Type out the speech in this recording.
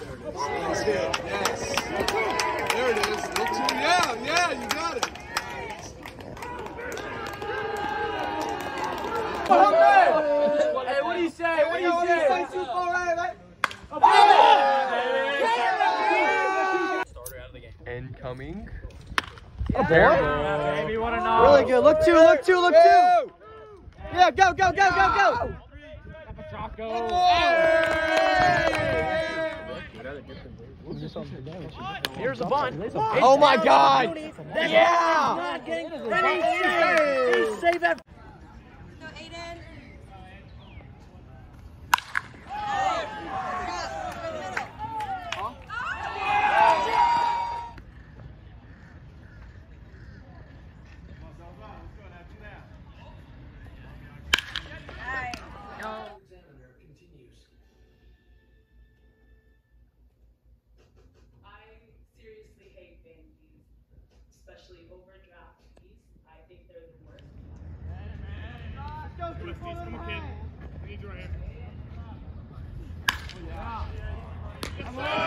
There Yeah, yeah, you. Hey, what do you say? What do you say? Too far out, right? Yeah. Baby, what a knob. Really good. Look two, look two, look two. Yeah, go, go, go, go, go. Papachoco. Hey! Here's the bunt. Oh my God. Yeah. Save that. Go, especially overdraft fees. I think they're the worst. Hey,